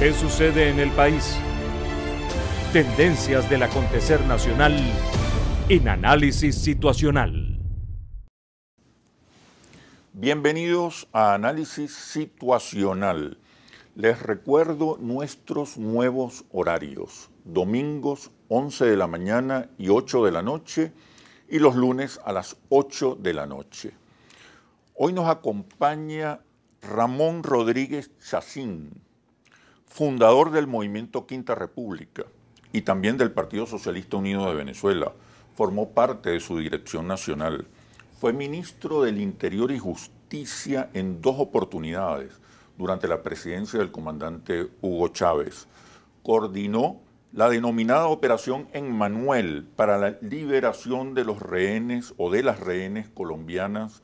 ¿Qué sucede en el país? Tendencias del acontecer nacional en análisis situacional. Bienvenidos a Análisis Situacional. Les recuerdo nuestros nuevos horarios. Domingos 11 de la mañana y 8 de la noche y los lunes a las 8 de la noche. Hoy nos acompaña Ramón Rodríguez Chacín, fundador del movimiento Quinta República y también del Partido Socialista Unido de Venezuela. Formó parte de su dirección nacional. Fue ministro del Interior y Justicia en dos oportunidades durante la presidencia del comandante Hugo Chávez. Coordinó la denominada Operación Emmanuel para la liberación de los rehenes o de las rehenes colombianas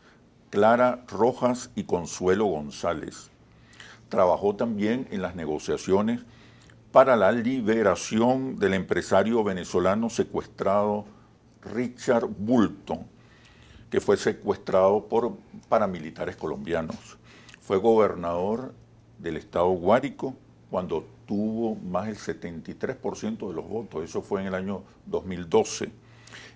Clara Rojas y Consuelo González trabajó también en las negociaciones para la liberación del empresario venezolano secuestrado Richard Bulton, que fue secuestrado por paramilitares colombianos. Fue gobernador del estado Guárico cuando tuvo más del 73% de los votos, eso fue en el año 2012.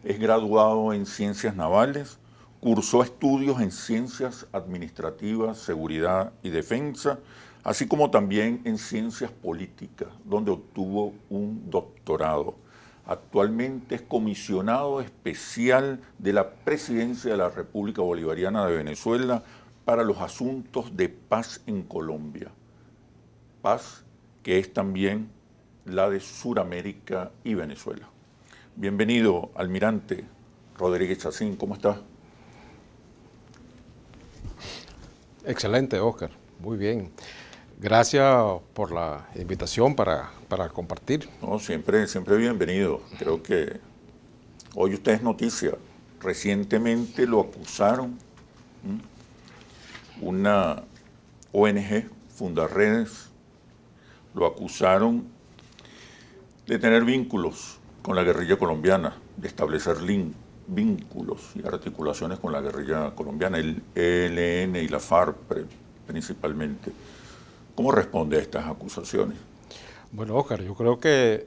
Es graduado en ciencias navales, Cursó estudios en ciencias administrativas, seguridad y defensa, así como también en ciencias políticas, donde obtuvo un doctorado. Actualmente es comisionado especial de la Presidencia de la República Bolivariana de Venezuela para los asuntos de paz en Colombia. Paz que es también la de Suramérica y Venezuela. Bienvenido, almirante Rodríguez Chacín, ¿cómo estás? Excelente, Oscar. Muy bien. Gracias por la invitación para, compartir. No, siempre, siempre bienvenido. Creo que hoy usted es noticia. Recientemente lo acusaron una ONG, Fundarredes, lo acusaron de tener vínculos con la guerrilla colombiana, de establecer link vínculos y articulaciones con la guerrilla colombiana, el ELN y la FARC principalmente. ¿Cómo responde a estas acusaciones? Bueno, Oscar, yo creo que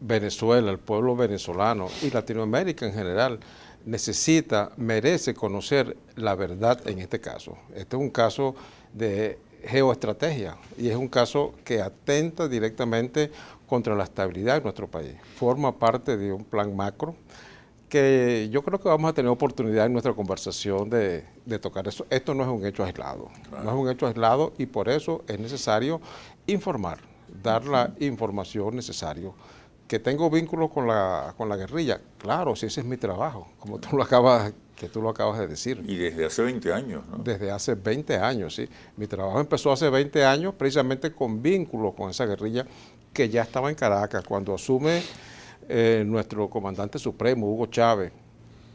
Venezuela, el pueblo venezolano y Latinoamérica en general necesita, merece conocer la verdad en este caso. Este es un caso de geoestrategia y es un caso que atenta directamente contra la estabilidad de nuestro país. Forma parte de un plan macro que yo creo que vamos a tener oportunidad en nuestra conversación de, tocar eso. Esto no es un hecho aislado, no es un hecho aislado y por eso es necesario informar, dar la información necesaria. Que tengo vínculos con la, con la guerrilla, claro, si ese es mi trabajo, como tú lo acabas que tú lo acabas de decir. Y desde hace 20 años, ¿no? Desde hace 20 años, sí. Mi trabajo empezó hace 20 años precisamente con vínculos con esa guerrilla que ya estaba en Caracas. Cuando asume eh, nuestro comandante supremo, Hugo Chávez,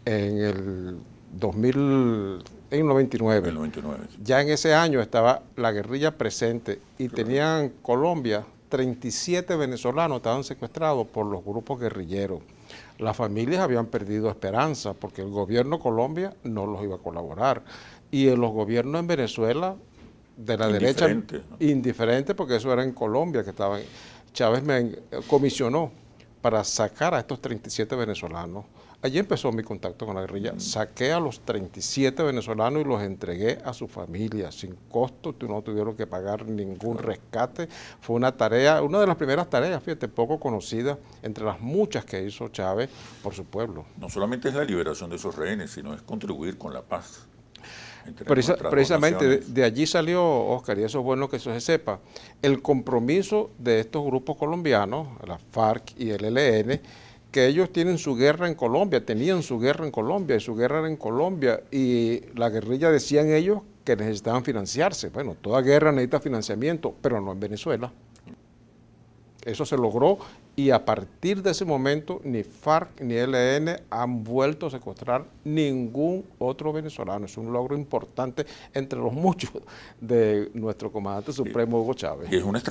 en el 2000, en 99. El 99 Ya en ese año estaba la guerrilla presente y tenían Colombia 37 venezolanos estaban secuestrados por los grupos guerrilleros. Las familias habían perdido esperanza porque el gobierno Colombia no los iba a colaborar. Y en los gobiernos en Venezuela, de la derecha, indiferente porque eso era en Colombia que estaban. Chávez me comisionó para sacar a estos 37 venezolanos. Allí empezó mi contacto con la guerrilla. Saqué a los 37 venezolanos y los entregué a su familia sin costo. No tuvieron que pagar ningún rescate. Fue una tarea, una de las primeras tareas, fíjate, poco conocida entre las muchas que hizo Chávez por su pueblo. No solamente es la liberación de esos rehenes, sino es contribuir con la paz. Precisamente de, allí salió, Oscar, y eso es bueno que eso se sepa, el compromiso de estos grupos colombianos, la FARC y el ELN, que ellos tienen su guerra en Colombia, tenían su guerra en Colombia, y su guerra era en Colombia, y la guerrilla decían ellos que necesitaban financiarse. Bueno, toda guerra necesita financiamiento, pero no en Venezuela. Eso se logró y a partir de ese momento ni FARC ni ELN han vuelto a secuestrar ningún otro venezolano. Es un logro importante entre los muchos de nuestro comandante supremo Hugo Chávez. Y es una,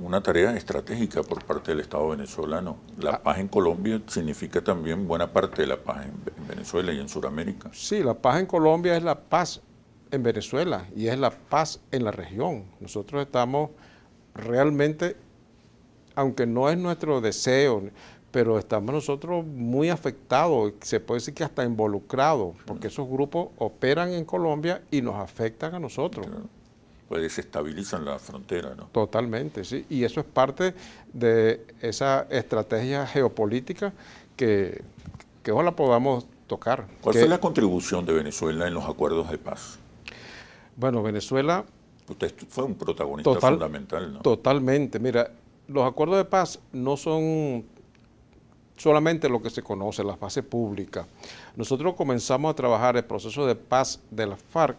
una tarea estratégica por parte del Estado venezolano. La ah. paz en Colombia significa también buena parte de la paz en Venezuela y en Sudamérica. Sí, la paz en Colombia es la paz en Venezuela y es la paz en la región. Nosotros estamos realmente aunque no es nuestro deseo, pero estamos nosotros muy afectados, se puede decir que hasta involucrados, porque esos grupos operan en Colombia y nos afectan a nosotros. Pues desestabilizan la frontera, ¿no? Totalmente, sí. Y eso es parte de esa estrategia geopolítica que, que ojalá podamos tocar. ¿Cuál fue la contribución de Venezuela en los acuerdos de paz? Bueno, Venezuela... Usted fue un protagonista fundamental, ¿no? Totalmente. Mira, los acuerdos de paz no son solamente lo que se conoce, la fase pública. Nosotros comenzamos a trabajar el proceso de paz de la FARC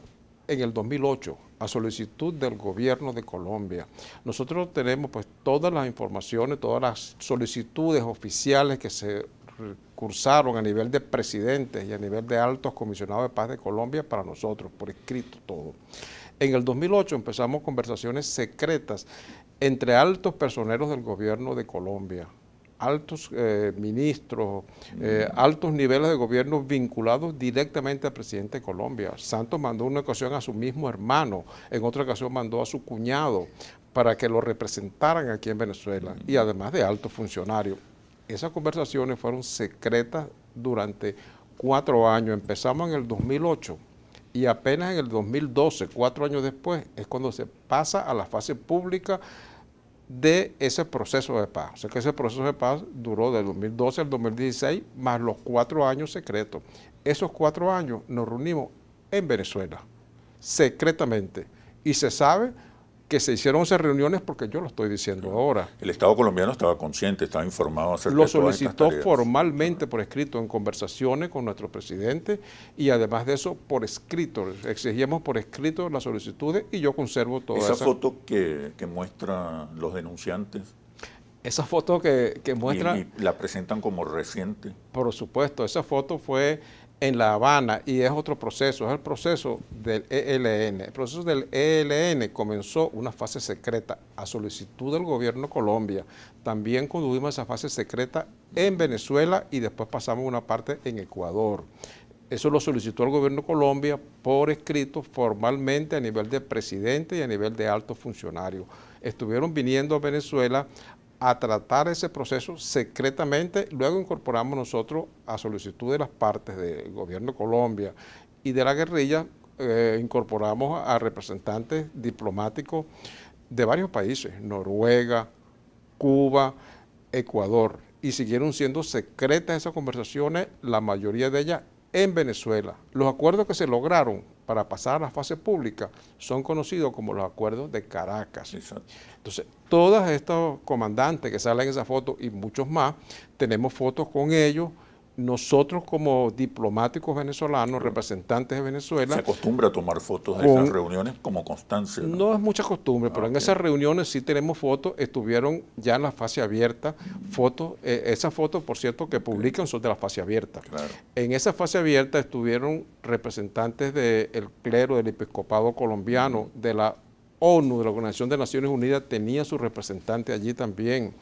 en el 2008 a solicitud del gobierno de Colombia. Nosotros tenemos pues todas las informaciones, todas las solicitudes oficiales que se cursaron a nivel de presidentes y a nivel de altos comisionados de paz de Colombia para nosotros, por escrito todo. En el 2008 empezamos conversaciones secretas entre altos personeros del gobierno de Colombia, altos eh, ministros, eh, altos niveles de gobierno vinculados directamente al presidente de Colombia. Santos mandó una ocasión a su mismo hermano, en otra ocasión mandó a su cuñado para que lo representaran aquí en Venezuela y además de altos funcionarios. Esas conversaciones fueron secretas durante cuatro años. Empezamos en el 2008 y apenas en el 2012, cuatro años después, es cuando se pasa a la fase pública de ese proceso de paz. O sea que ese proceso de paz duró del 2012 al 2016, más los cuatro años secretos. Esos cuatro años nos reunimos en Venezuela, secretamente, y se sabe que se hicieron esas reuniones porque yo lo estoy diciendo ahora. El Estado colombiano estaba consciente, estaba informado acerca Lo solicitó formalmente por escrito en conversaciones con nuestro presidente y además de eso por escrito, exigíamos por escrito las solicitudes y yo conservo toda esa... Esa foto que, que muestra los denunciantes. Esa foto que, que muestra... y la presentan como reciente. Por supuesto, esa foto fue en La Habana y es otro proceso, es el proceso del ELN. El proceso del ELN comenzó una fase secreta a solicitud del gobierno Colombia. También condujimos esa fase secreta en Venezuela y después pasamos una parte en Ecuador. Eso lo solicitó el gobierno Colombia por escrito formalmente a nivel de presidente y a nivel de altos funcionarios. Estuvieron viniendo a Venezuela a tratar ese proceso secretamente, luego incorporamos nosotros a solicitud de las partes del gobierno de Colombia y de la guerrilla, eh, incorporamos a representantes diplomáticos de varios países, Noruega, Cuba, Ecuador, y siguieron siendo secretas esas conversaciones, la mayoría de ellas en Venezuela. Los acuerdos que se lograron para pasar a la fase pública son conocidos como los acuerdos de Caracas. Entonces, todos estos comandantes que salen en esa foto y muchos más, tenemos fotos con ellos, nosotros como diplomáticos venezolanos, representantes de Venezuela... ¿Se acostumbra a tomar fotos de esas reuniones como constancia? No, es mucha costumbre, pero en ah, esas reuniones sí tenemos fotos, estuvieron ya en la fase abierta, fotos, eh, esas fotos, por cierto, que publican son de la fase abierta. En esa fase abierta estuvieron representantes del clero, del episcopado colombiano, de la ONU, de la Organización de Naciones Unidas, tenía su representante allí también.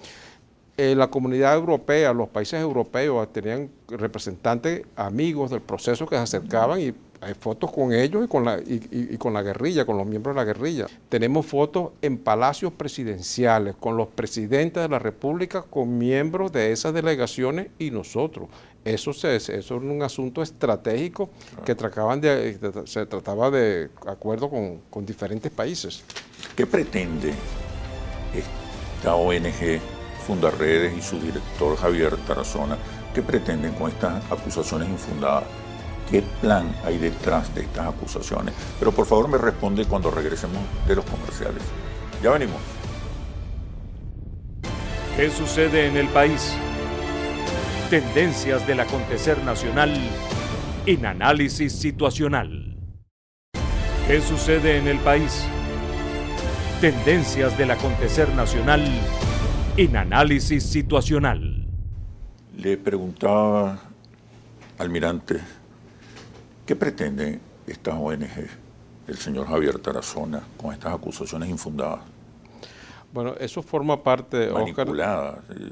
Eh, la comunidad europea, los países europeos tenían representantes amigos del proceso que se acercaban y hay fotos con ellos y con, la, y, con la guerrilla, con los miembros de la guerrilla. Tenemos fotos en palacios presidenciales con los presidentes de la República, con miembros de esas delegaciones y nosotros. Eso, se, eso es un asunto estratégico que trataban de, se trataba de acuerdo con, con diferentes países. ¿Qué pretende esta ONG Fundarredes y su director Javier Tarazona, ¿qué pretenden con estas acusaciones infundadas? ¿Qué plan hay detrás de estas acusaciones? Pero por favor me responde cuando regresemos de los comerciales. Ya venimos. ¿Qué sucede en el país? Tendencias del acontecer nacional en análisis situacional. ¿Qué sucede en el país? Tendencias del acontecer nacional en análisis situacional. Le preguntaba, almirante, ¿qué pretende esta ONG, el señor Javier Tarazona, con estas acusaciones infundadas? Bueno, eso forma parte... Manipuladas, eh,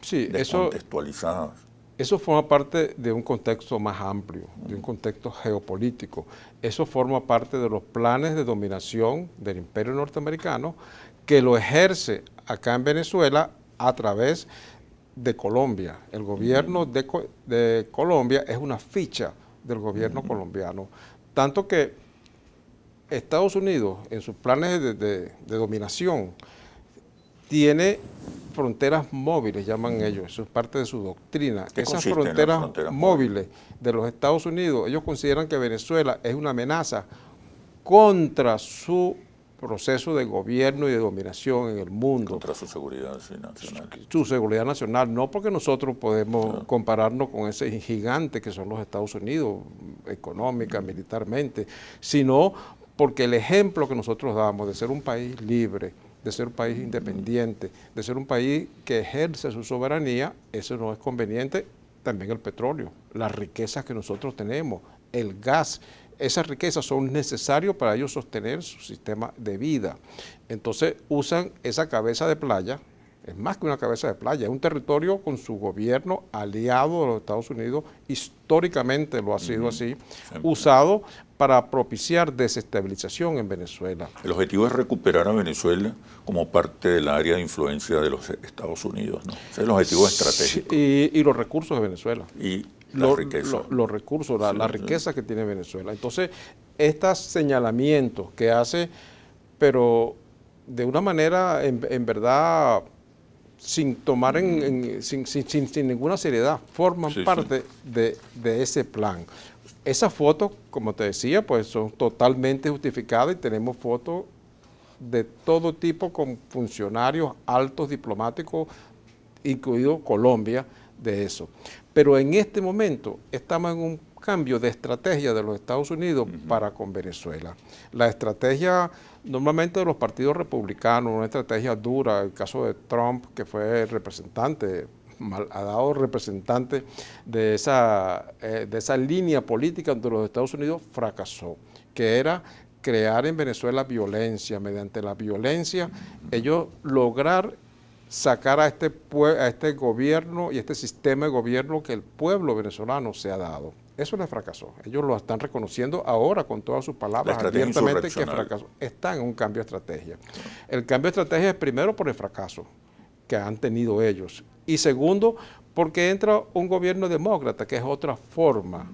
sí, descontextualizadas. Eso, eso forma parte de un contexto más amplio, de un contexto geopolítico. Eso forma parte de los planes de dominación del imperio norteamericano que lo ejerce acá en Venezuela a través de Colombia. El gobierno de, Colombia es una ficha del gobierno colombiano. Tanto que Estados Unidos, en sus planes de, dominación, tiene fronteras móviles, llaman ellos, eso es parte de su doctrina. Esas fronteras, móviles de los Estados Unidos, ellos consideran que Venezuela es una amenaza contra su proceso de gobierno y de dominación en el mundo. Contra su seguridad nacional. Su, seguridad nacional, no porque nosotros podemos compararnos con ese gigante que son los Estados Unidos, económica, militarmente, sino porque el ejemplo que nosotros damos de ser un país libre, de ser un país independiente, de ser un país que ejerce su soberanía, eso no es conveniente. También el petróleo, las riquezas que nosotros tenemos, el gas, esas riquezas son necesarias para ellos sostener su sistema de vida. Entonces usan esa cabeza de playa, es más que una cabeza de playa, es un territorio con su gobierno aliado de los Estados Unidos, históricamente lo ha sido así, usado para propiciar desestabilización en Venezuela. El objetivo es recuperar a Venezuela como parte del área de influencia de los Estados Unidos, ¿no? Ese es el objetivo estratégico. Y, y los recursos de Venezuela. Y los recursos, la, riqueza que tiene Venezuela. Entonces, estos señalamientos que hace, pero de una manera, en, verdad, sin tomar en, sin, sin, ninguna seriedad, forman parte de, de, ese plan. Esas fotos, como te decía, pues son totalmente justificadas y tenemos fotos de todo tipo con funcionarios altos diplomáticos, incluido Colombia, de eso. Pero en este momento estamos en un cambio de estrategia de los Estados Unidos para con Venezuela. La estrategia normalmente de los partidos republicanos, una estrategia dura, el caso de Trump, que fue representante, ha dado representante de esa, eh, de esa línea política de los Estados Unidos, fracasó, que era crear en Venezuela violencia, mediante la violencia, ellos lograr sacar a este, a este gobierno y este sistema de gobierno que el pueblo venezolano se ha dado. Eso les fracasó. Ellos lo están reconociendo ahora con todas sus palabras abiertamente que fracasó. Están en un cambio de estrategia. El cambio de estrategia es primero por el fracaso que han tenido ellos y segundo porque entra un gobierno demócrata, que es otra forma.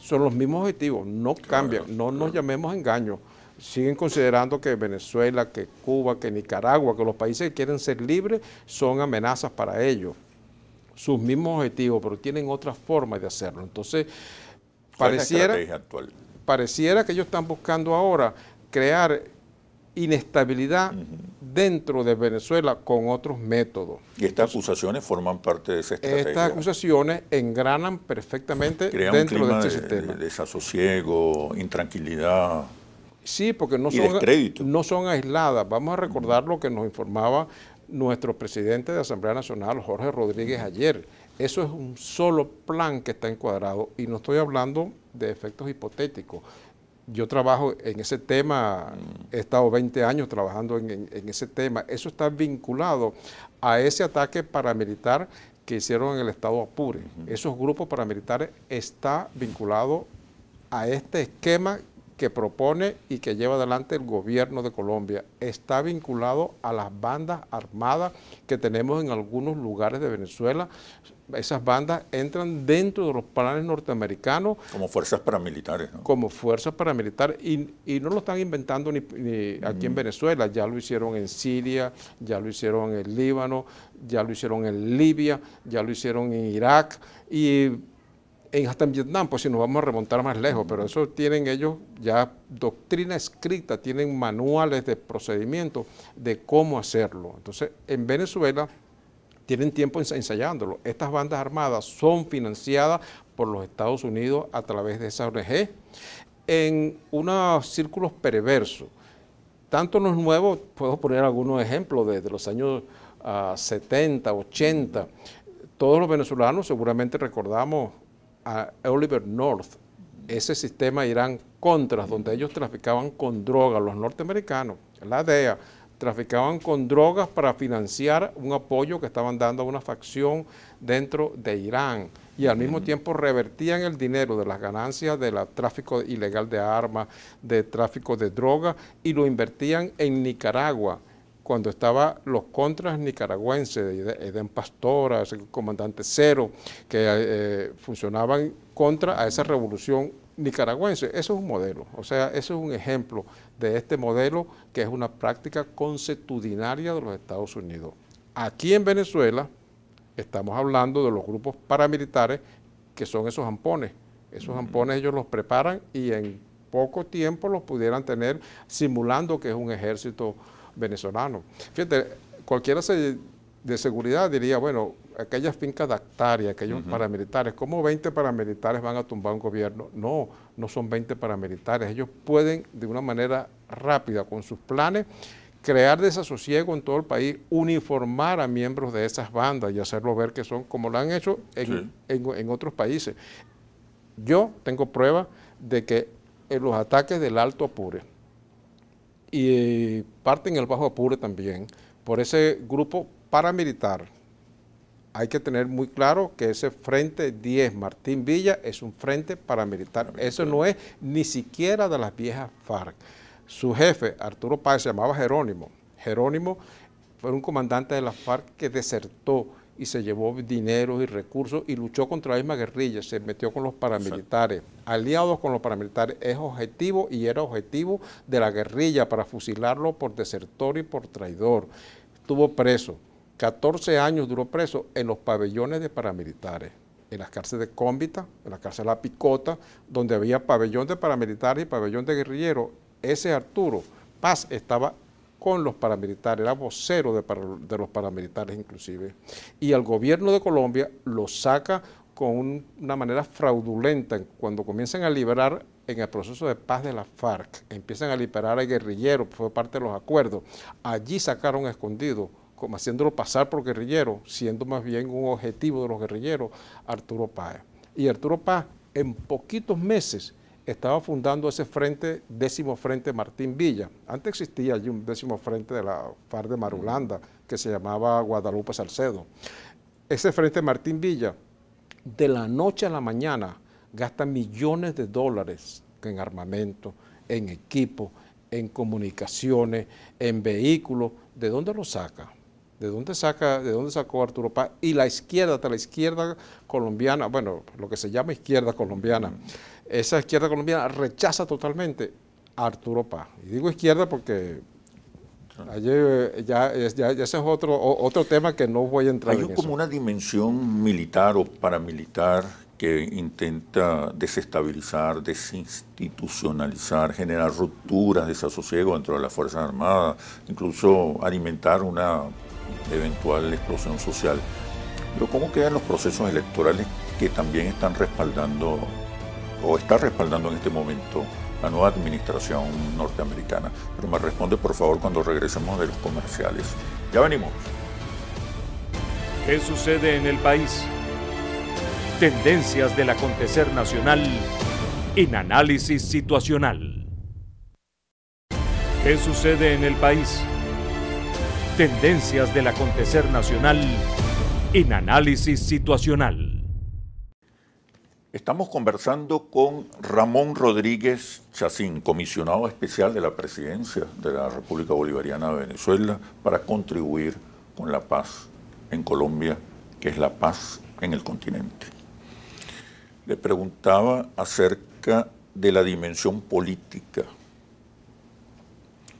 son los mismos objetivos, no cambian, no nos llamemos engaño siguen considerando que Venezuela, que Cuba, que Nicaragua, que los países que quieren ser libres son amenazas para ellos. Sus mismos objetivos, pero tienen otra forma de hacerlo. Entonces, pareciera, pareciera que ellos están buscando ahora crear inestabilidad dentro de Venezuela con otros métodos. Y estas acusaciones forman parte de esa estrategia. Estas acusaciones engranan perfectamente dentro de este sistema. De desasosiego, intranquilidad. Sí, porque no son, no son aisladas. Vamos a recordar lo que nos informaba nuestro presidente de Asamblea Nacional, Jorge Rodríguez, ayer. Eso es un solo plan que está encuadrado y no estoy hablando de efectos hipotéticos. Yo trabajo en ese tema, he estado 20 años trabajando en, ese tema. Eso está vinculado a ese ataque paramilitar que hicieron en el estado Apure. Esos grupos paramilitares está vinculado a este esquema que propone y que lleva adelante el gobierno de Colombia está vinculado a las bandas armadas que tenemos en algunos lugares de Venezuela. Esas bandas entran dentro de los planes norteamericanos. Como fuerzas paramilitares. ¿no? Como fuerzas paramilitares. Y, no lo están inventando ni, aquí en mm. Venezuela. Ya lo hicieron en Siria, ya lo hicieron en el Líbano, ya lo hicieron en Libia, ya lo hicieron en Irak. Y en, hasta en Vietnam, pues si nos vamos a remontar más lejos, pero eso tienen ellos ya doctrina escrita, tienen manuales de procedimiento de cómo hacerlo. Entonces, en Venezuela tienen tiempo ensayándolo. Estas bandas armadas son financiadas por los Estados Unidos a través de esa ONG en unos círculos perversos. Tanto los nuevos, puedo poner algunos ejemplos desde los años 70, ah, 80. Todos los venezolanos seguramente recordamos a Oliver North, ese sistema Irán Contras, donde ellos traficaban con drogas, los norteamericanos, la DEA, traficaban con drogas para financiar un apoyo que estaban dando a una facción dentro de Irán. Y al mismo tiempo revertían el dinero de las ganancias del tráfico ilegal de armas, de tráfico de drogas y lo invertían en Nicaragua cuando estaban los contras nicaragüenses, Eden Pastora, el comandante Cero, que eh, funcionaban contra a esa revolución nicaragüense. Eso es un modelo, o sea, eso es un ejemplo de este modelo que es una práctica consuetudinaria de los Estados Unidos. Aquí en Venezuela estamos hablando de los grupos paramilitares que son esos ampones. Esos ampones ellos los preparan y en poco tiempo los pudieran tener simulando que es un ejército venezolano. Fíjate, cualquiera de seguridad diría, bueno, aquellas fincas de Actaria, aquellos paramilitares, ¿cómo 20 paramilitares van a tumbar un gobierno? No, no son 20 paramilitares. Ellos pueden, de una manera rápida, con sus planes, crear desasosiego en todo el país, uniformar a miembros de esas bandas y hacerlo ver que son como lo han hecho en, en otros países. Yo tengo prueba de que en los ataques del Alto Apure, y parte en el Bajo Apure también, por ese grupo paramilitar. Hay que tener muy claro que ese Frente 10 Martín Villa es un frente paramilitar. Eso no es ni siquiera de las viejas FARC. Su jefe, Arturo Páez, se llamaba Jerónimo. Jerónimo fue un comandante de la FARC que desertó y se llevó dinero y recursos y luchó contra la misma guerrilla, se metió con los paramilitares, aliados con los paramilitares, es objetivo y era objetivo de la guerrilla para fusilarlo por desertor y por traidor. Estuvo preso, 14 años duró preso en los pabellones de paramilitares, en las cárceles de Cómbita, en la cárcel La Picota, donde había pabellón de paramilitares y pabellón de guerrilleros. Ese Arturo Paz estaba con los paramilitares, era vocero de, los paramilitares inclusive, y al gobierno de Colombia lo saca con una manera fraudulenta cuando comienzan a liberar en el proceso de paz de la FARC, empiezan a liberar a guerrilleros, fue parte de los acuerdos, allí sacaron escondido, como haciéndolo pasar por guerrillero, siendo más bien un objetivo de los guerrilleros, Arturo Páez. Y Arturo Paz en poquitos meses estaba fundando ese frente, décimo frente Martín Villa. Antes existía allí un décimo frente de la FARC de Marulanda, que se llamaba Guadalupe Salcedo. Ese frente Martín Villa, de la noche a la mañana, gasta millones de dólares en armamento, en equipo, en comunicaciones, en vehículos. ¿De dónde lo saca? ¿De dónde, saca, ¿De dónde sacó Arturo Paz? Y la izquierda, hasta la izquierda colombiana, bueno, lo que se llama izquierda colombiana, esa izquierda colombiana rechaza totalmente a Arturo Paz. Y digo izquierda porque ayer, ya, ese es otro, otro tema que no voy a entrar Hay como una dimensión militar o paramilitar que intenta desestabilizar, desinstitucionalizar, generar rupturas, desasosiego dentro de las Fuerzas Armadas, incluso alimentar una eventual explosión social. Pero ¿cómo quedan los procesos electorales que también están respaldando o está respaldando en este momento la nueva administración norteamericana. Pero me responde por favor cuando regresemos de los comerciales. Ya venimos. ¿Qué sucede en el país? Tendencias del acontecer nacional en análisis situacional. ¿Qué sucede en el país? Tendencias del acontecer nacional en análisis situacional. Estamos conversando con Ramón Rodríguez Chacín, comisionado especial de la presidencia de la República Bolivariana de Venezuela para contribuir con la paz en Colombia, que es la paz en el continente. Le preguntaba acerca de la dimensión política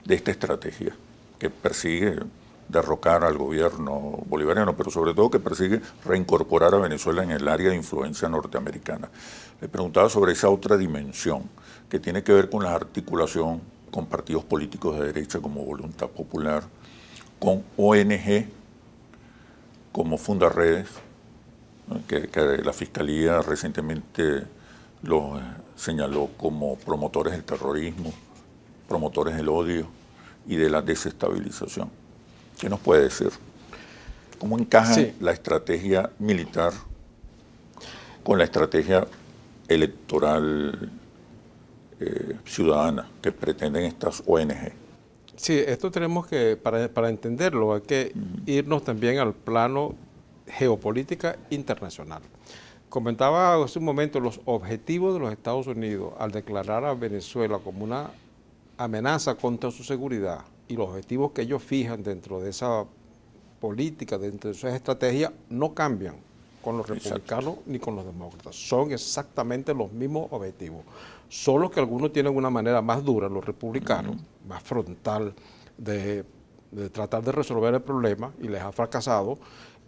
de esta estrategia que persigue derrocar al gobierno bolivariano, pero sobre todo que persigue reincorporar a Venezuela en el área de influencia norteamericana. Le preguntaba sobre esa otra dimensión que tiene que ver con la articulación con partidos políticos de derecha como Voluntad Popular, con ONG como Fundaredes, que, que la Fiscalía recientemente lo señaló como promotores del terrorismo, promotores del odio y de la desestabilización. ¿Qué nos puede decir? ¿Cómo encaja la estrategia militar con la estrategia electoral eh, ciudadana que pretenden estas ONG? Sí, esto tenemos que, para, entenderlo, hay que irnos también al plano geopolítica internacional. Comentaba hace un momento los objetivos de los Estados Unidos al declarar a Venezuela como una amenaza contra su seguridad y los objetivos que ellos fijan dentro de esa política, dentro de esa estrategia, no cambian con los republicanos ni con los demócratas. Son exactamente los mismos objetivos. Solo que algunos tienen una manera más dura, los republicanos, más frontal, de, de tratar de resolver el problema y les ha fracasado.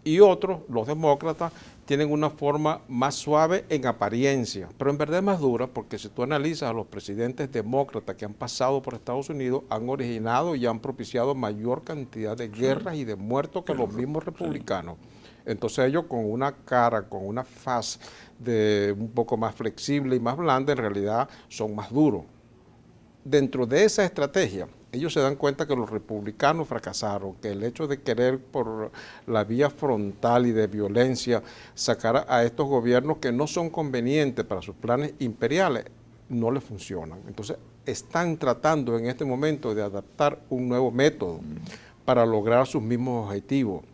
Y otros, los demócratas, tienen una forma más suave en apariencia, pero en verdad es más dura porque si tú analizas a los presidentes demócratas que han pasado por Estados Unidos, han originado y han propiciado mayor cantidad de guerras y de muertos que los mismos republicanos. Entonces ellos con una cara, con una faz de un poco más flexible y más blanda, en realidad son más duros. Dentro de esa estrategia, ellos se dan cuenta que los republicanos fracasaron, que el hecho de querer por la vía frontal y de violencia sacar a estos gobiernos que no son convenientes para sus planes imperiales, no les funcionan. Entonces, están tratando en este momento de adaptar un nuevo método para lograr sus mismos objetivos.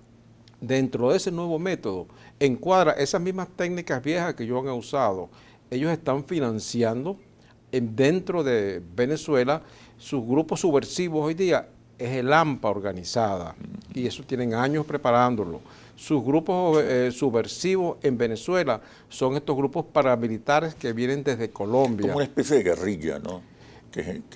Dentro de ese nuevo método, encuadra esas mismas técnicas viejas que ellos han usado. Ellos están financiando en, dentro de Venezuela sus grupos subversivos hoy día es el AMPA organizada y eso tienen años preparándolo. Sus grupos eh, subversivos en Venezuela son estos grupos paramilitares que vienen desde Colombia. Como una especie de guerrilla, ¿no?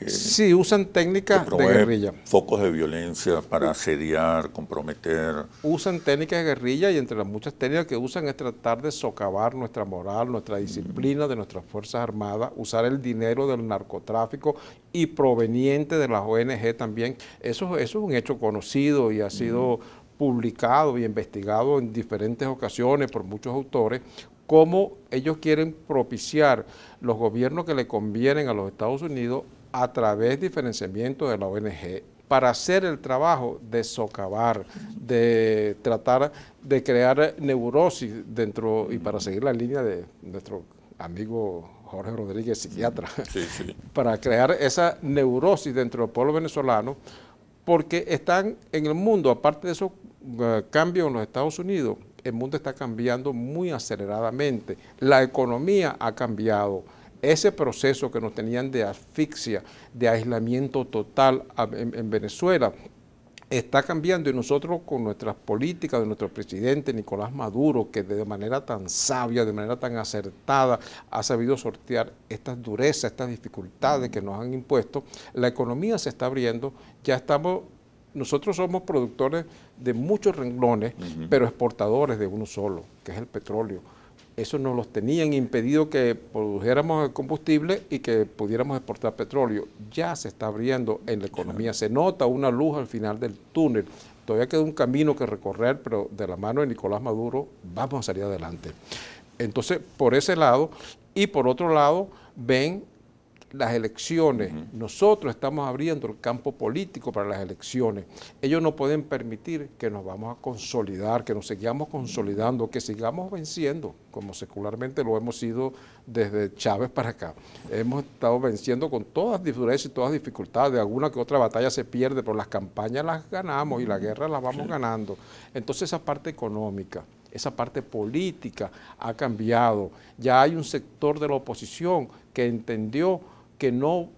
Sí, usan técnicas de guerrilla. Focos de violencia para asediar, comprometer. Usan técnicas de guerrilla y entre las muchas técnicas que usan es tratar de socavar nuestra moral, nuestra disciplina de nuestras Fuerzas Armadas, usar el dinero del narcotráfico y proveniente de las ONG también. Eso, eso es un hecho conocido y ha sido publicado y investigado en diferentes ocasiones por muchos autores, cómo ellos quieren propiciar los gobiernos que le convienen a los Estados Unidos a través de diferenciamiento de la ONG para hacer el trabajo de socavar, de tratar de crear neurosis dentro, y para seguir la línea de nuestro amigo Jorge Rodríguez, psiquiatra, para crear esa neurosis dentro del pueblo venezolano, porque están en el mundo, aparte de esos uh, cambios en los Estados Unidos, el mundo está cambiando muy aceleradamente, la economía ha cambiado, ese proceso que nos tenían de asfixia, de aislamiento total en, Venezuela, está cambiando. Y nosotros con nuestras políticas de nuestro presidente Nicolás Maduro, que de manera tan sabia, de manera tan acertada, ha sabido sortear estas durezas, estas dificultades que nos han impuesto, la economía se está abriendo, ya estamos nosotros somos productores de muchos renglones, pero exportadores de uno solo, que es el petróleo. Eso nos los tenían impedido que produjéramos combustible y que pudiéramos exportar petróleo. Ya se está abriendo en la economía, se nota una luz al final del túnel. Todavía queda un camino que recorrer, pero de la mano de Nicolás Maduro vamos a salir adelante. Entonces, por ese lado, y por otro lado, ven las elecciones. Nosotros estamos abriendo el campo político para las elecciones. Ellos no pueden permitir que nos vamos a consolidar, que nos sigamos consolidando, que sigamos venciendo, como secularmente lo hemos sido desde Chávez para acá. Hemos estado venciendo con todas diferencias y todas dificultades. Alguna que otra batalla se pierde, pero las campañas las ganamos y la guerra las vamos ganando. Entonces esa parte económica, esa parte política ha cambiado. Ya hay un sector de la oposición que entendió que no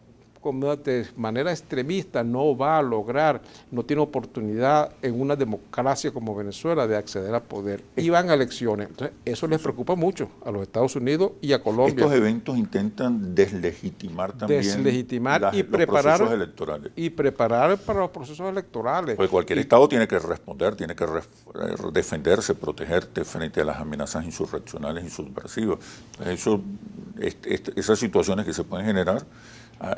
de manera extremista no va a lograr, no tiene oportunidad en una democracia como Venezuela de acceder al poder. Y van a elecciones. Entonces, eso les preocupa mucho a los Estados Unidos y a Colombia. Estos eventos intentan deslegitimar también deslegitimar y preparar, los procesos electorales. Y preparar para los procesos electorales. Porque cualquier Estado tiene que responder, tiene que eh, defenderse, protegerte frente a las amenazas insurreccionales y subversivas. Eso, esas situaciones que se pueden generar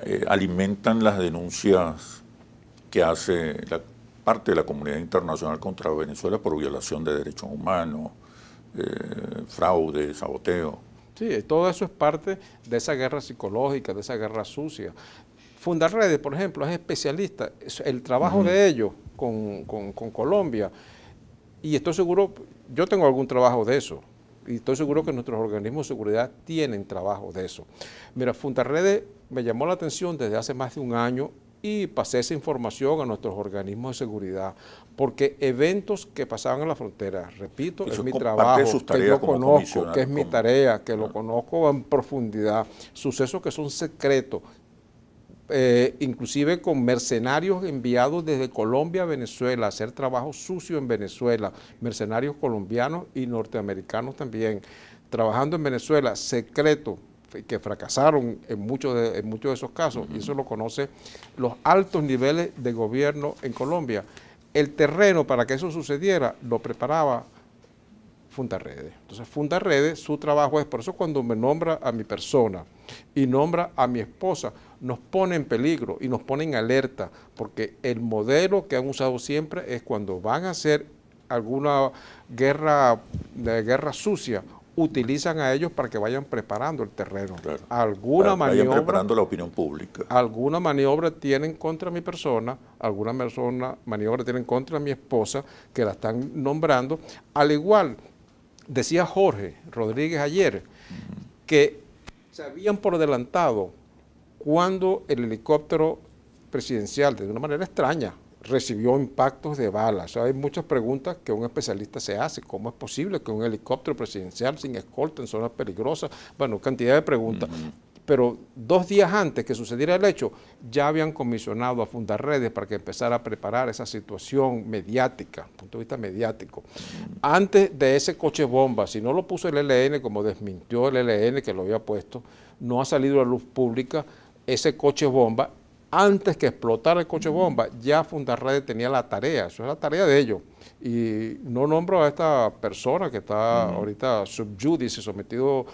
eh, alimentan las denuncias que hace la parte de la comunidad internacional contra Venezuela por violación de derechos humanos, eh, fraude, saboteo. Sí, todo eso es parte de esa guerra psicológica, de esa guerra sucia. Fundarredes, por ejemplo, es especialista. El trabajo de ellos con, con, Colombia, y estoy seguro, yo tengo algún trabajo de eso, y estoy seguro que nuestros organismos de seguridad tienen trabajo de eso. Mira, Fundarredes me llamó la atención desde hace más de un año y pasé esa información a nuestros organismos de seguridad, porque eventos que pasaban en la frontera, repito, es mi trabajo, que yo conozco, que es mi tarea, que lo conozco en profundidad, sucesos que son secretos, eh, inclusive con mercenarios enviados desde Colombia a Venezuela a hacer trabajo sucio en Venezuela, mercenarios colombianos y norteamericanos también, trabajando en Venezuela, secreto, que fracasaron en muchos de, en muchos de esos casos, y eso lo conoce los altos niveles de gobierno en Colombia. El terreno para que eso sucediera lo preparaba Fundaredes. Entonces, Fundaredes, su trabajo es, por eso cuando me nombra a mi persona y nombra a mi esposa, nos pone en peligro y nos pone en alerta, porque el modelo que han usado siempre es cuando van a hacer alguna guerra, de guerra sucia, utilizan a ellos para que vayan preparando el terreno. Alguna maniobra, preparando la opinión pública. Alguna maniobra tienen contra mi persona, alguna persona, maniobra tienen contra mi esposa, que la están nombrando, al igual decía Jorge Rodríguez ayer que se habían por adelantado cuando el helicóptero presidencial, de una manera extraña, recibió impactos de balas. hay muchas preguntas que un especialista se hace. ¿Cómo es posible que un helicóptero presidencial sin escolta en zonas peligrosas? Bueno, cantidad de preguntas pero dos días antes que sucediera el hecho, ya habían comisionado a fundar redes para que empezara a preparar esa situación mediática, punto de vista mediático. Antes de ese coche bomba, si no lo puso el ELN, como desmintió el ELN que lo había puesto, no ha salido a la luz pública ese coche bomba. Antes que explotara el coche bomba, ya Fundarredes tenía la tarea, eso es la tarea de ellos. Y no nombro a esta persona que está ahorita subjudice, sometido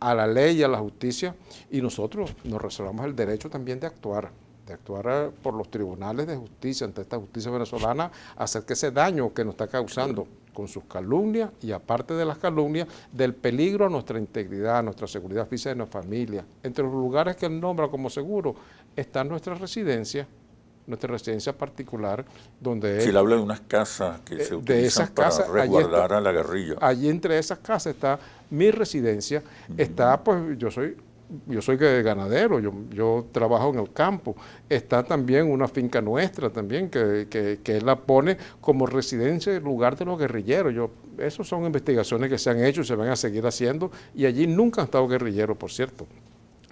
a la ley y a la justicia y nosotros nos reservamos el derecho también de actuar, de actuar eh, por los tribunales de justicia ante esta justicia venezolana, hacer que ese daño que nos está causando con sus calumnias y aparte de las calumnias, del peligro a nuestra integridad, a nuestra seguridad física de nuestra familia. Entre los lugares que él nombra como seguro está nuestra residencia, nuestra residencia particular, donde... Si él habla de unas casas que se eh, utilizan para resguardar a la guerrilla. Allí entre esas casas está mi residencia, está pues yo soy yo soy ganadero, yo, yo, trabajo en el campo. Está también una finca nuestra también, que, que, la pone como residencia en lugar de los guerrilleros. Yo, esas son investigaciones que se han hecho y se van a seguir haciendo, y allí nunca han estado guerrilleros, por cierto.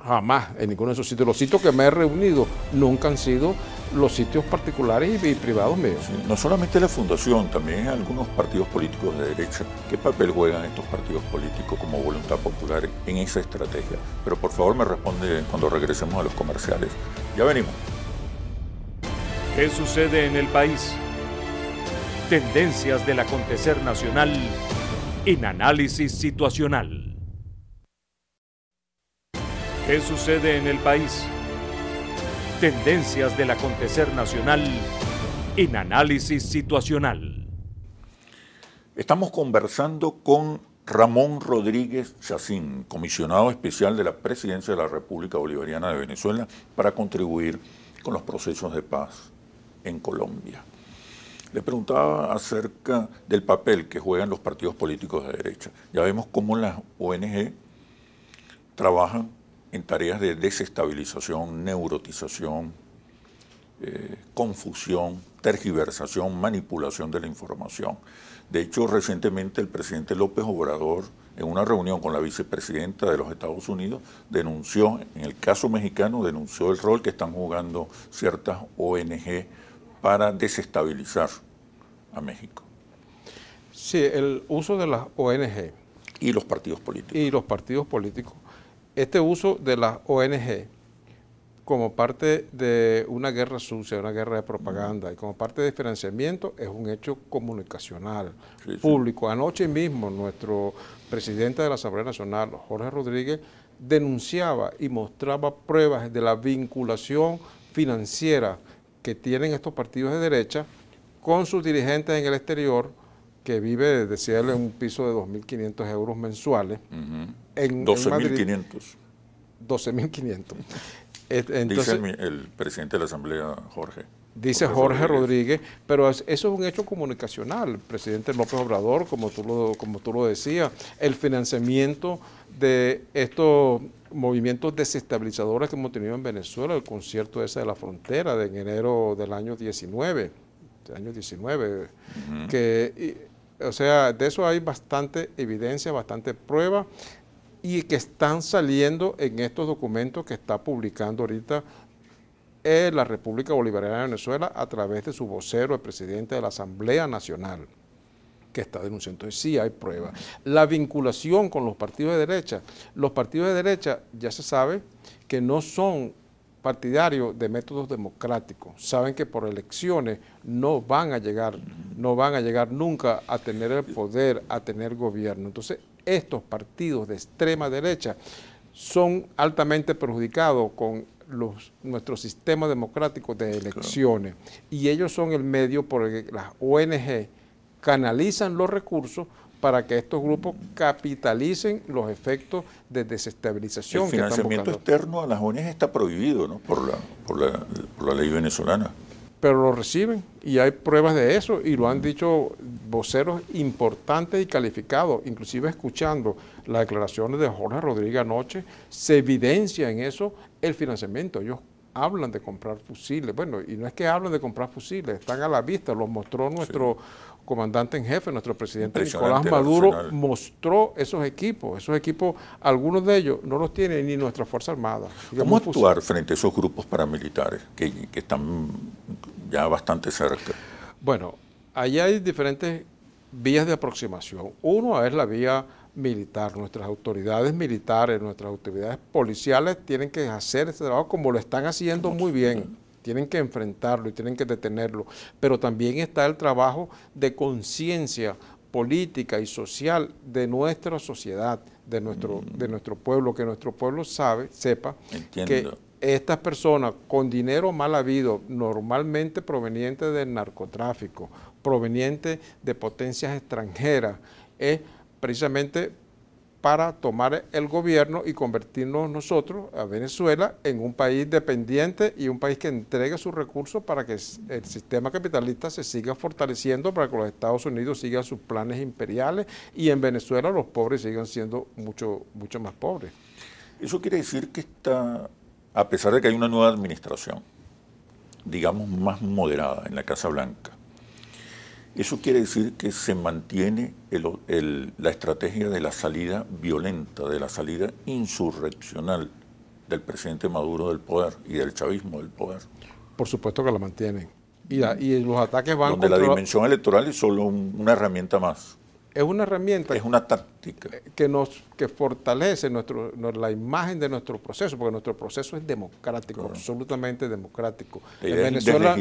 Jamás, en ninguno de esos sitios. Los sitios que me he reunido nunca han sido los sitios particulares y, privados míos. no solamente la fundación, también algunos partidos políticos de derecha. ¿Qué papel juegan estos partidos políticos como voluntad popular en esa estrategia? Pero por favor me responde cuando regresemos a los comerciales. Ya venimos. ¿Qué sucede en el país? Tendencias del acontecer nacional en análisis situacional. ¿Qué sucede en el país? Tendencias del acontecer nacional en análisis situacional. Estamos conversando con Ramón Rodríguez Chacín, comisionado especial de la Presidencia de la República Bolivariana de Venezuela, para contribuir con los procesos de paz en Colombia. Le preguntaba acerca del papel que juegan los partidos políticos de derecha. Ya vemos cómo las ONG trabajan en tareas de desestabilización, neurotización, eh, confusión, tergiversación, manipulación de la información. De hecho, recientemente el presidente López Obrador, en una reunión con la vicepresidenta de los Estados Unidos, denunció, en el caso mexicano, denunció el rol que están jugando ciertas ONG para desestabilizar a México. Sí, el uso de las ONG. Y los partidos políticos. Y los partidos políticos este uso de las ONG como parte de una guerra sucia, una guerra de propaganda y como parte de financiamiento es un hecho comunicacional, público. Anoche mismo nuestro presidente de la Asamblea Nacional, Jorge Rodríguez, denunciaba y mostraba pruebas de la vinculación financiera que tienen estos partidos de derecha con sus dirigentes en el exterior, que vive, decía él, en un piso de 2.500 euros mensuales. 12.500. 12.500. Dice el, presidente de la Asamblea, Jorge. Dice Jorge, Rodríguez. pero eso es un hecho comunicacional. El presidente López Obrador, como tú, lo, como tú lo decías, el financiamiento de estos movimientos desestabilizadores que hemos tenido en Venezuela, el concierto ese de la frontera de enero del año 19, año 19, que o sea, de eso hay bastante evidencia, bastante prueba y que están saliendo en estos documentos que está publicando ahorita en la República Bolivariana de Venezuela a través de su vocero, el presidente de la Asamblea Nacional que está denunciando. Entonces sí hay pruebas. La vinculación con los partidos de derecha. Los partidos de derecha ya se sabe que no son partidarios de métodos democráticos. Saben que por elecciones no van a llegar, no van a llegar nunca a tener el poder, a tener gobierno. Entonces, estos partidos de extrema derecha son altamente perjudicados con los, nuestro sistema democrático de elecciones y ellos son el medio por el que las ONG canalizan los recursos para que estos grupos capitalicen los efectos de desestabilización. El financiamiento externo a las ONG está prohibido ¿no? por, la, por, la, por la ley venezolana pero lo reciben y hay pruebas de eso y lo han dicho voceros importantes y calificados, inclusive escuchando las declaraciones de Jorge Rodríguez anoche, se evidencia en eso el financiamiento. Ellos hablan de comprar fusiles, bueno, y no es que hablan de comprar fusiles, están a la vista, los mostró nuestro comandante en jefe, nuestro presidente Nicolás Maduro, mostró esos equipos, esos equipos, algunos de ellos no los tiene ni nuestra Fuerza Armada. ¿Cómo actuar frente a esos grupos paramilitares que, que están ya bastante cerca. Bueno, ahí hay diferentes vías de aproximación. Uno es la vía militar. Nuestras autoridades militares, nuestras autoridades policiales tienen que hacer este trabajo como lo están haciendo muy bien. Tienen que enfrentarlo y tienen que detenerlo. Pero también está el trabajo de conciencia política y social de nuestra sociedad, de nuestro, de nuestro pueblo, que nuestro pueblo sabe, sepa que estas personas con dinero mal habido, normalmente proveniente del narcotráfico, proveniente de potencias extranjeras, es precisamente para tomar el gobierno y convertirnos nosotros, a Venezuela, en un país dependiente y un país que entregue sus recursos para que el sistema capitalista se siga fortaleciendo, para que los Estados Unidos sigan sus planes imperiales y en Venezuela los pobres sigan siendo mucho, mucho más pobres. Eso quiere decir que esta a pesar de que hay una nueva administración, digamos más moderada en la Casa Blanca, eso quiere decir que se mantiene la estrategia de la salida violenta, de la salida insurreccional del presidente Maduro del poder y del chavismo del poder. Por supuesto que la mantienen. Y, los ataques van Donde la dimensión electoral es solo una herramienta más es una herramienta. Es una táctica. Que nos que fortalece nuestro, la imagen de nuestro proceso, porque nuestro proceso es democrático, absolutamente democrático. en Venezuela.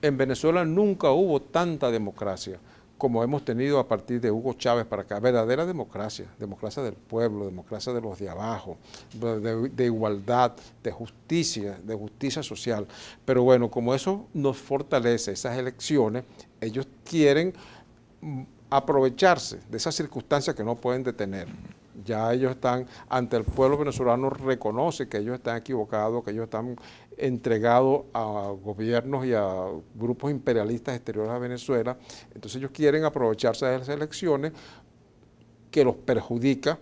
En Venezuela nunca hubo tanta democracia como hemos tenido a partir de Hugo Chávez para acá, verdadera democracia, democracia del pueblo, democracia de los de abajo, de, de, igualdad, de justicia, de justicia social. Pero bueno, como eso nos fortalece, esas elecciones, ellos quieren aprovecharse de esas circunstancias que no pueden detener. Ya ellos están, ante el pueblo venezolano reconoce que ellos están equivocados, que ellos están entregados a gobiernos y a grupos imperialistas exteriores a Venezuela. Entonces ellos quieren aprovecharse de las elecciones que los perjudica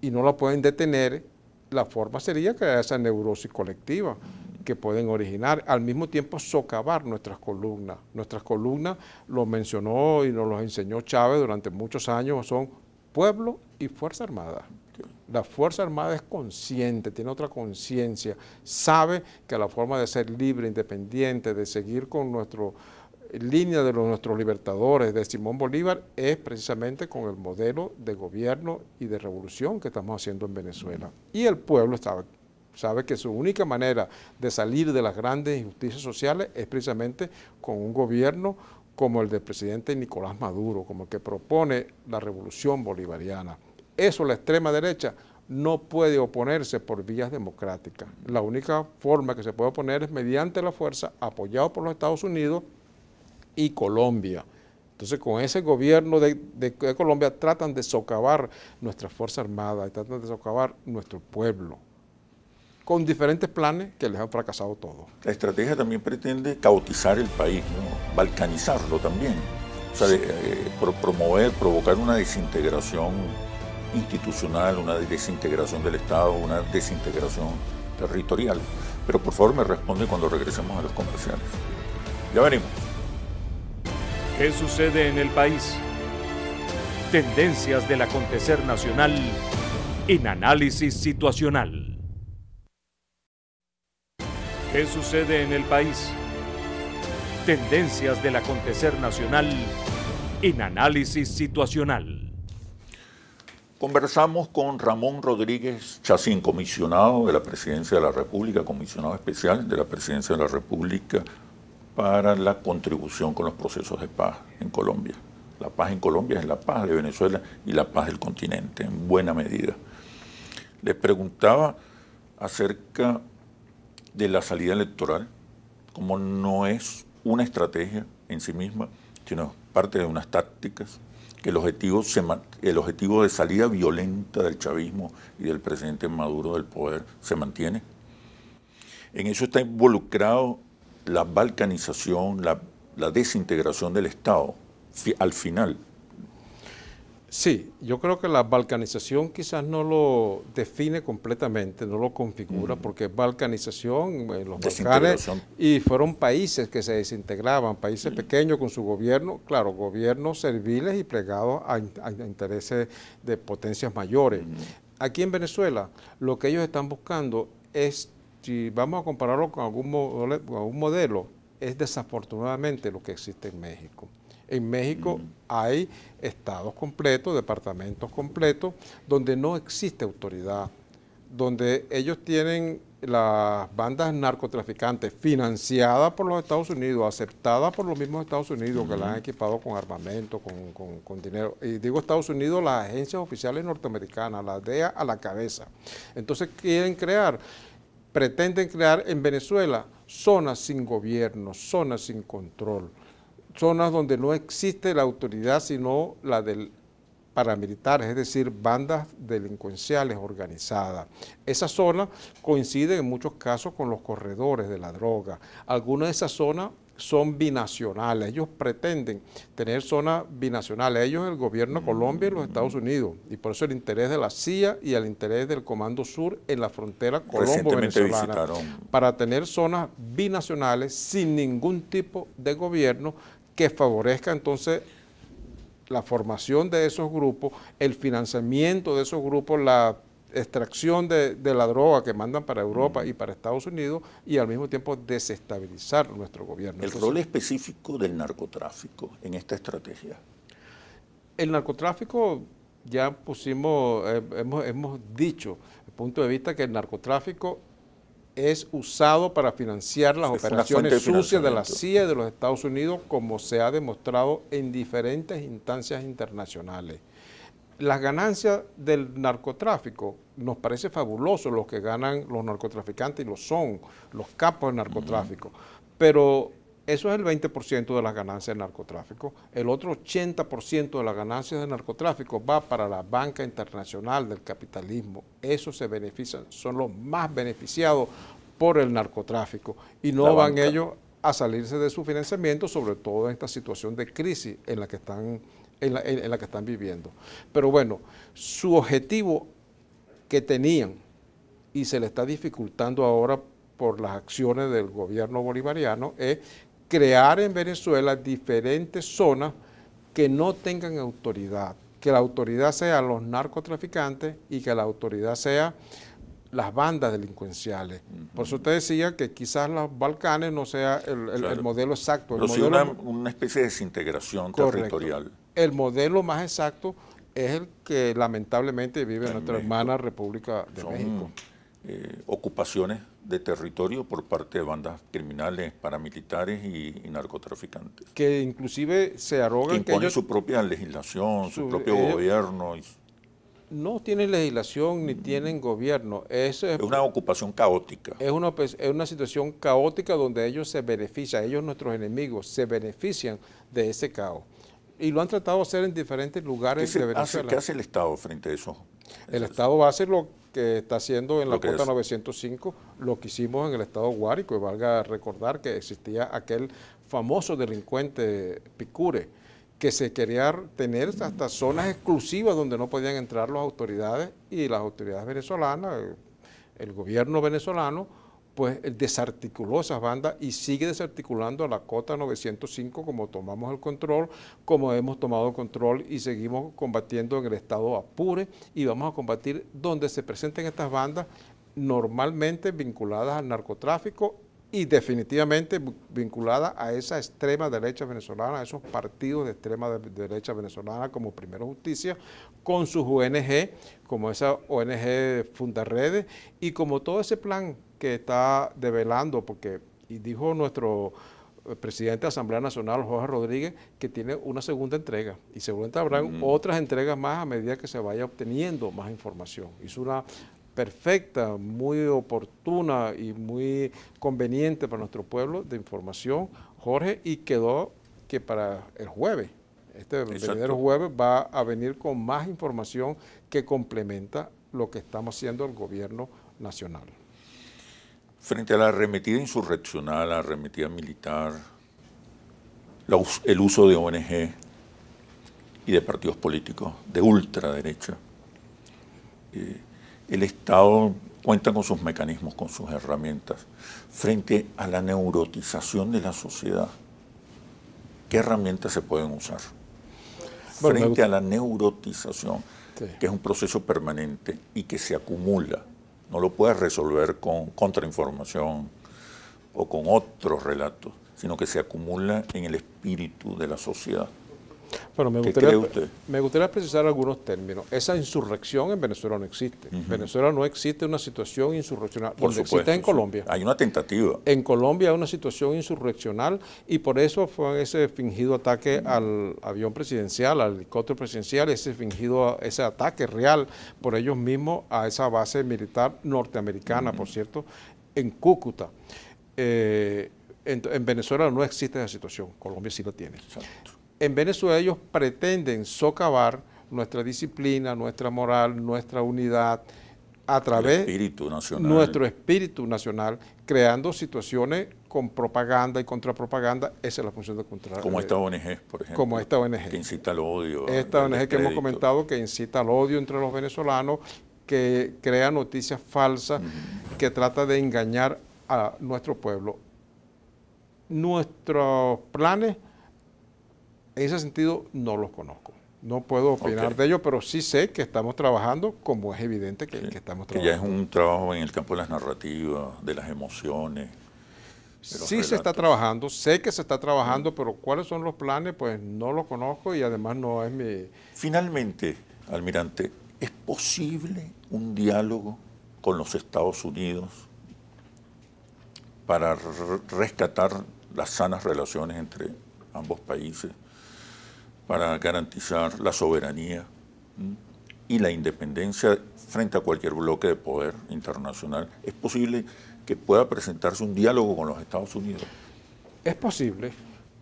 y no la pueden detener. La forma sería crear esa neurosis colectiva que pueden originar, al mismo tiempo socavar nuestras columnas. Nuestras columnas, lo mencionó y nos lo enseñó Chávez durante muchos años, son pueblo y Fuerza Armada. La Fuerza Armada es consciente, tiene otra conciencia, sabe que la forma de ser libre, independiente, de seguir con nuestra línea de los, nuestros libertadores, de Simón Bolívar, es precisamente con el modelo de gobierno y de revolución que estamos haciendo en Venezuela. Y el pueblo estaba sabe que su única manera de salir de las grandes injusticias sociales es precisamente con un gobierno como el del presidente Nicolás Maduro, como el que propone la revolución bolivariana. Eso la extrema derecha no puede oponerse por vías democráticas. La única forma que se puede oponer es mediante la fuerza, apoyado por los Estados Unidos y Colombia. Entonces, con ese gobierno de, de Colombia tratan de socavar nuestra Fuerza Armada, tratan de socavar nuestro pueblo con diferentes planes que les han fracasado todos. La estrategia también pretende cautizar el país, balcanizarlo también, o sea, eh, promover, provocar una desintegración institucional, una desintegración del Estado, una desintegración territorial. Pero por favor me responde cuando regresemos a los comerciales. Ya venimos. ¿Qué sucede en el país? Tendencias del acontecer nacional en análisis situacional. ¿Qué sucede en el país? Tendencias del acontecer nacional en análisis situacional. Conversamos con Ramón Rodríguez Chacín, comisionado de la Presidencia de la República, comisionado especial de la Presidencia de la República para la contribución con los procesos de paz en Colombia. La paz en Colombia es la paz de Venezuela y la paz del continente, en buena medida. Les preguntaba acerca de la salida electoral, como no es una estrategia en sí misma, sino parte de unas tácticas, que el objetivo, el objetivo de salida violenta del chavismo y del presidente Maduro del poder se mantiene. En eso está involucrado la balcanización, la, la desintegración del Estado, al final Sí, yo creo que la balcanización quizás no lo define completamente, no lo configura, porque balcanización en los Balcanes y fueron países que se desintegraban, países pequeños con su gobierno, claro, gobiernos serviles y plegados a, intereses de potencias mayores. Aquí en Venezuela, lo que ellos están buscando es, si vamos a compararlo con algún con algún modelo es desafortunadamente lo que existe en México. En México hay estados completos, departamentos completos, donde no existe autoridad, donde ellos tienen las bandas narcotraficantes financiadas por los Estados Unidos, aceptadas por los mismos Estados Unidos, que las han equipado con armamento, con, dinero. Y digo Estados Unidos, las agencias oficiales norteamericanas, la DEA a la cabeza. Entonces quieren crear, pretenden crear en Venezuela zonas sin gobierno, zonas sin control zonas donde no existe la autoridad sino la del paramilitares, es decir, bandas delincuenciales organizadas. Esa zona coincide en muchos casos con los corredores de la droga. Algunas de esas zonas son binacionales, ellos pretenden tener zonas binacionales, ellos el gobierno de Colombia y los Estados Unidos, y por eso el interés de la CIA y el interés del Comando Sur en la frontera colombo-venezolana, para tener zonas binacionales sin ningún tipo de gobierno que favorezca entonces la formación de esos grupos, el financiamiento de esos grupos, la extracción de, la droga que mandan para Europa y para Estados Unidos y al mismo tiempo desestabilizar nuestro gobierno. ¿El rol específico del narcotráfico en esta estrategia? El narcotráfico, ya pusimos, eh, hemos, hemos dicho, el punto de vista que el narcotráfico es usado para financiar las operaciones sucias de la CIA y de los Estados Unidos, como se ha demostrado en diferentes instancias internacionales. Las ganancias del narcotráfico nos parece fabuloso los que ganan los narcotraficantes y lo son, los capos del narcotráfico, pero eso es el 20% de las ganancias del narcotráfico. El otro 80% de las ganancias del narcotráfico va para la banca internacional del capitalismo. Eso se beneficia, son los más beneficiados por el narcotráfico y no van ellos a salirse de su financiamiento, sobre todo en esta situación de crisis en la que están, en la que están viviendo. Pero bueno, su objetivo que tenían y se le está dificultando ahora por las acciones del gobierno bolivariano es crear en Venezuela diferentes zonas que no tengan autoridad, que la autoridad sea los narcotraficantes y que la autoridad sea las bandas delincuenciales. Por eso usted decía que quizás los Balcanes no sea el, modelo exacto. El modelo, una, especie de desintegración territorial. El modelo más exacto es el que lamentablemente vive en nuestra hermana República de México. Eh, ocupaciones de territorio por parte de bandas criminales, paramilitares y, narcotraficantes. Que inclusive se arrogan que, imponen su propia legislación, su, propio gobierno. no tienen legislación ni tienen gobierno. Es, es una ocupación caótica. Es una, es una situación caótica donde ellos se benefician, ellos nuestros enemigos se benefician de ese caos. Y lo han tratado de hacer en diferentes lugares de Venezuela. ¿Qué hace el Estado frente a eso? El Estado va a hacer lo que está haciendo en la cuota 905, lo que hicimos en el Estado Guárico, y valga recordar que existía aquel famoso delincuente Picure, que se quería tener hasta zonas exclusivas donde no podían entrar las autoridades y las autoridades venezolanas, el gobierno venezolano, pues desarticuló esas bandas y sigue desarticulando a la cota 905 como tomamos el control, como hemos tomado el control y seguimos combatiendo en el estado Apure y vamos a combatir donde se presenten estas bandas normalmente vinculadas al narcotráfico y definitivamente vinculada a esa extrema derecha venezolana, a esos partidos de extrema derecha venezolana como Primero Justicia, con sus ONG, como esa ONG Fundarredes y como todo ese plan que está develando, porque y dijo nuestro eh, presidente de la Asamblea Nacional, Jorge Rodríguez, que tiene una segunda entrega y seguramente habrán otras entregas más a medida que se vaya obteniendo más información. Hizo una perfecta, muy oportuna y muy conveniente para nuestro pueblo de información, Jorge, y quedó que para el jueves, este venidero jueves, va a venir con más información que complementa lo que estamos haciendo el gobierno nacional. Frente a la arremetida insurreccional, la arremetida militar, el uso de ONG y de partidos políticos de ultraderecha, eh, el Estado cuenta con sus mecanismos, con sus herramientas. Frente a la neurotización de la sociedad, ¿qué herramientas se pueden usar? Frente a la neurotización, que es un proceso permanente y que se acumula, no lo puedes resolver con contrainformación o con otros relatos, sino que se acumula en el espíritu de la sociedad. Bueno, me gustaría, me gustaría precisar algunos términos. Esa insurrección en Venezuela no existe. En Venezuela no existe una situación insurreccional. Por supuesto, existe en Colombia. Hay una tentativa. En Colombia hay una situación insurreccional y por eso fue ese fingido ataque al avión presidencial, al helicóptero presidencial, ese fingido, ese ataque real por ellos mismos a esa base militar norteamericana, por cierto, en Cúcuta. Eh, en, en, Venezuela no existe esa situación, Colombia sí la tiene. Exacto en Venezuela ellos pretenden socavar nuestra disciplina, nuestra moral, nuestra unidad a través de nuestro espíritu nacional, creando situaciones con propaganda y contrapropaganda, esa es la función de contra Como esta ONG, por ejemplo. Como esta ONG. Que incita al odio. Esta ONG que hemos comentado, que incita al odio entre los venezolanos, que crea noticias falsas, que trata de engañar a nuestro pueblo. Nuestros planes en ese sentido no los conozco. No puedo opinar de ellos, pero sí sé que estamos trabajando como es evidente que, estamos trabajando. Que ya es un trabajo en el campo de las narrativas, de las emociones. sí se está trabajando, sé que se está trabajando, pero cuáles son los planes, pues no los conozco y además no es mi... Finalmente, almirante, ¿es posible un diálogo con los Estados Unidos para rescatar las sanas relaciones entre ambos países? Para garantizar la soberanía y la independencia frente a cualquier bloque de poder internacional. ¿Es posible que pueda presentarse un diálogo con los Estados Unidos? Es posible,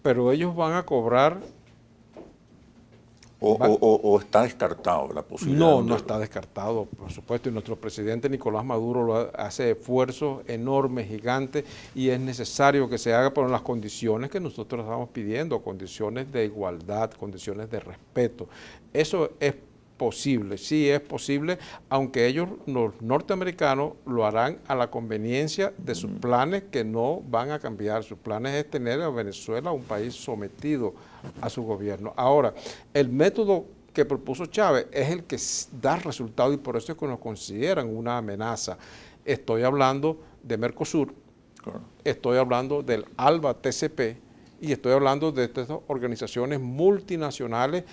pero ellos van a cobrar o, está descartado la posibilidad? No, no está descartado, por supuesto, y nuestro presidente Nicolás Maduro hace esfuerzos enormes, gigantes, y es necesario que se haga por las condiciones que nosotros estamos pidiendo, condiciones de igualdad, condiciones de respeto. Eso es posible, sí es posible, aunque ellos, los norteamericanos, lo harán a la conveniencia de sus planes que no van a cambiar. Sus planes es tener a Venezuela un país sometido a su gobierno. Ahora, el método que propuso Chávez es el que da resultado y por eso es que nos consideran una amenaza. Estoy hablando de Mercosur, estoy hablando del ALBA TCP y estoy hablando de estas organizaciones multinacionales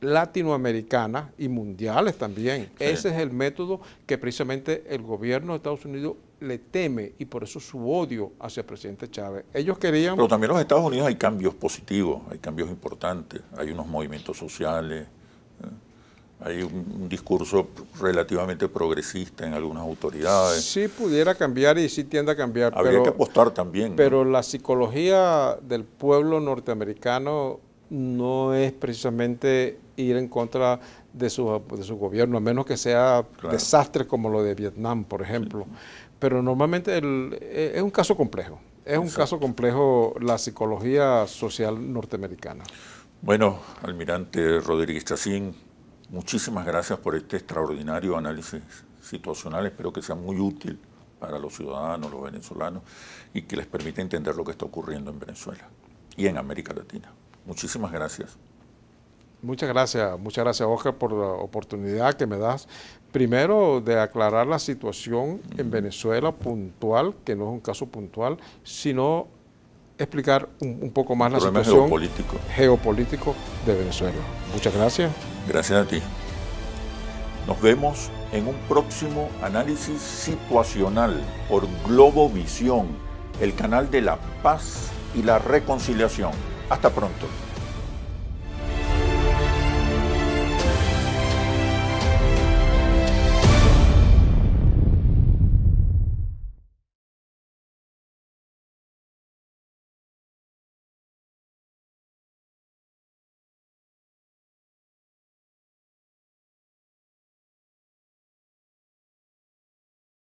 latinoamericanas y mundiales también. Ese es el método que precisamente el gobierno de Estados Unidos le teme y por eso su odio hacia el presidente Chávez. Ellos querían... Pero también en los Estados Unidos hay cambios positivos, hay cambios importantes, hay unos movimientos sociales, ¿eh? hay un, discurso relativamente progresista en algunas autoridades. Sí pudiera cambiar y sí tiende a cambiar. Habría que apostar también. Pero la psicología del pueblo norteamericano no es precisamente ir en contra de su, de su gobierno, a menos que sea desastre como lo de Vietnam, por ejemplo. Pero normalmente e, es un caso complejo, es un caso complejo la psicología social norteamericana. Bueno, almirante Rodríguez Chacín, muchísimas gracias por este extraordinario análisis situacional, espero que sea muy útil para los ciudadanos, los venezolanos, y que les permita entender lo que está ocurriendo en Venezuela y en América Latina. Muchísimas gracias. Muchas gracias, muchas gracias Oscar por la oportunidad que me das. Primero de aclarar la situación en Venezuela puntual, que no es un caso puntual, sino explicar un, poco más la situación geopolítico. geopolítico de Venezuela. Muchas gracias. Gracias a ti. Nos vemos en un próximo análisis situacional por Globovisión, el canal de la paz y la reconciliación. Hasta pronto.